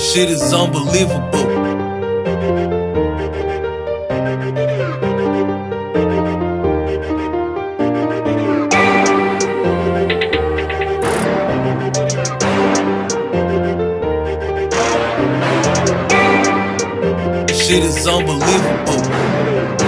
Shit is unbelievable. Shit is unbelievable.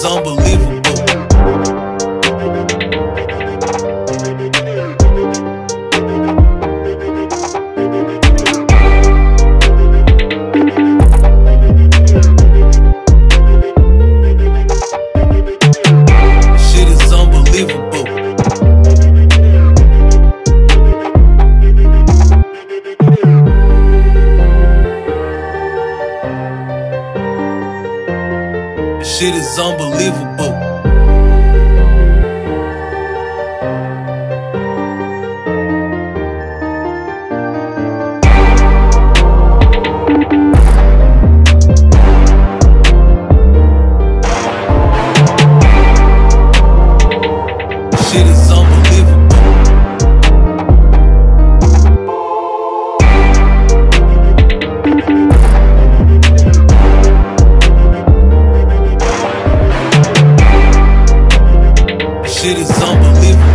Is unbelievable. Shit is unbelievable. Is unbelievable.